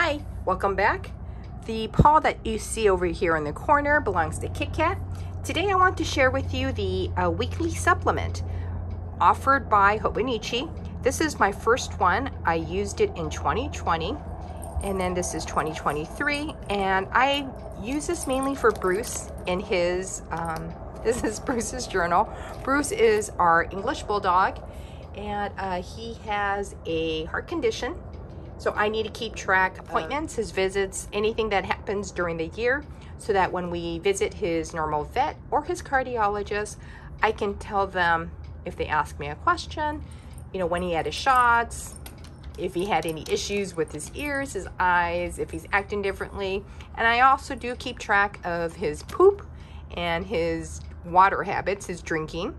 Hi, welcome back. The paw that you see over here in the corner belongs to KitKat. Today I want to share with you the uh, weekly supplement offered by Hobonichi. This is my first one. I used it in 2020 and then this is 2023 and I use this mainly for Bruce in his, um, this is Bruce's journal. Bruce is our English Bulldog and uh, he has a heart condition so I need to keep track appointments, his visits, anything that happens during the year so that when we visit his normal vet or his cardiologist, I can tell them if they ask me a question, you know, when he had his shots, if he had any issues with his ears, his eyes, if he's acting differently. And I also do keep track of his poop and his water habits, his drinking.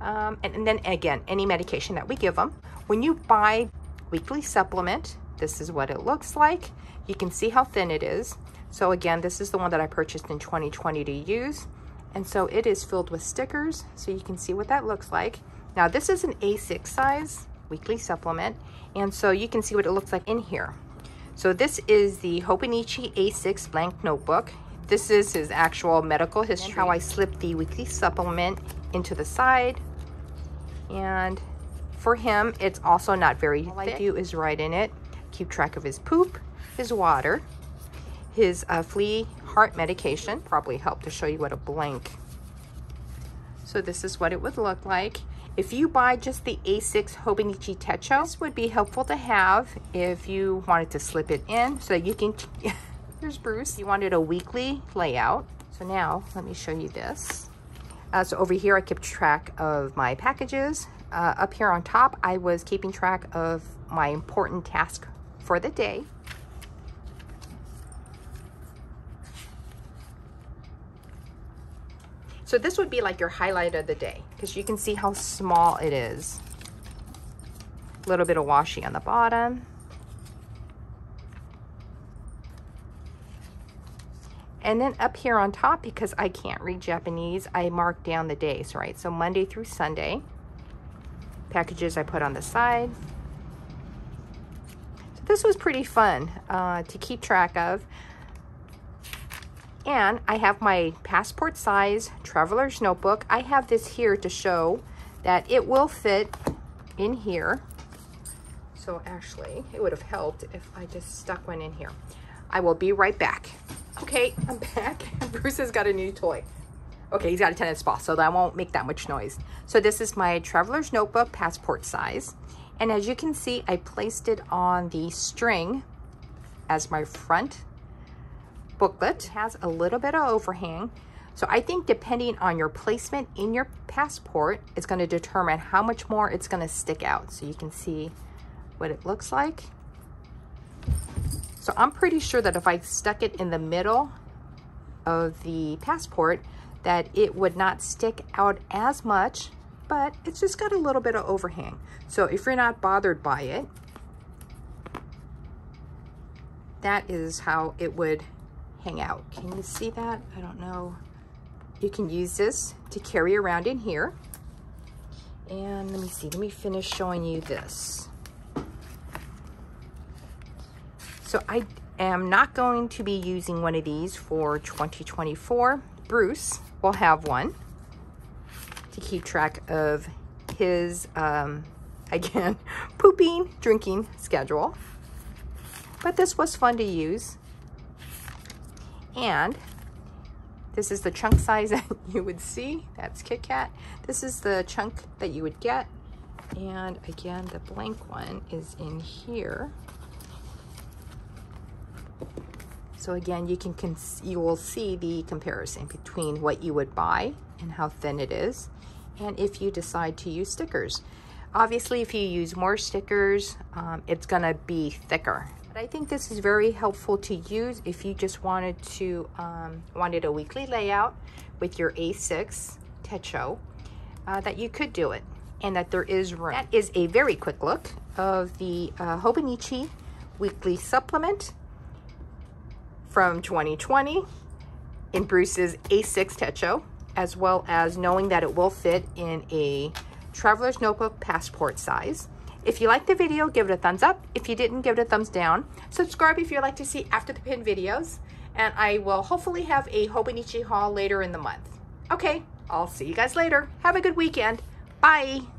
Um, and, and then again, any medication that we give him. When you buy weekly supplement, this is what it looks like. You can see how thin it is. So again, this is the one that I purchased in 2020 to use. And so it is filled with stickers, so you can see what that looks like. Now this is an A6 size weekly supplement, and so you can see what it looks like in here. So this is the Hobonichi A6 blank notebook. This is his actual medical history, how I slip the weekly supplement into the side. And for him, it's also not very All thick. I do is write in it keep track of his poop, his water, his uh, flea heart medication. Probably help to show you what a blank. So this is what it would look like. If you buy just the A6 Hobonichi Techo, this would be helpful to have if you wanted to slip it in so you can, there's Bruce. You wanted a weekly layout. So now let me show you this. Uh, so over here, I kept track of my packages. Uh, up here on top, I was keeping track of my important task for the day. So this would be like your highlight of the day because you can see how small it is. A little bit of washi on the bottom. And then up here on top, because I can't read Japanese, I mark down the days, right? So Monday through Sunday. Packages I put on the side this was pretty fun uh, to keep track of. And I have my passport size traveler's notebook. I have this here to show that it will fit in here. So actually, it would have helped if I just stuck one in here. I will be right back. Okay, I'm back. Bruce has got a new toy. Okay, he's got a tennis ball, so that won't make that much noise. So this is my traveler's notebook, passport size. And as you can see, I placed it on the string as my front booklet. It has a little bit of overhang. So I think depending on your placement in your passport, it's gonna determine how much more it's gonna stick out. So you can see what it looks like. So I'm pretty sure that if I stuck it in the middle of the passport, that it would not stick out as much but it's just got a little bit of overhang. So if you're not bothered by it, that is how it would hang out. Can you see that? I don't know. You can use this to carry around in here. And let me see, let me finish showing you this. So I am not going to be using one of these for 2024. Bruce will have one to keep track of his, um, again, pooping, drinking schedule. But this was fun to use. And this is the chunk size that you would see. That's KitKat. This is the chunk that you would get. And again, the blank one is in here. So again, you can you will see the comparison between what you would buy and how thin it is and if you decide to use stickers. Obviously, if you use more stickers, um, it's gonna be thicker. But I think this is very helpful to use if you just wanted to, um, wanted a weekly layout with your A6 Techo, uh, that you could do it and that there is room. That is a very quick look of the uh, Hobonichi weekly supplement from 2020 in Bruce's A6 Techo as well as knowing that it will fit in a traveler's notebook passport size. If you liked the video, give it a thumbs up. If you didn't, give it a thumbs down. Subscribe if you'd like to see after the pin videos. And I will hopefully have a Hobonichi haul later in the month. Okay, I'll see you guys later. Have a good weekend. Bye.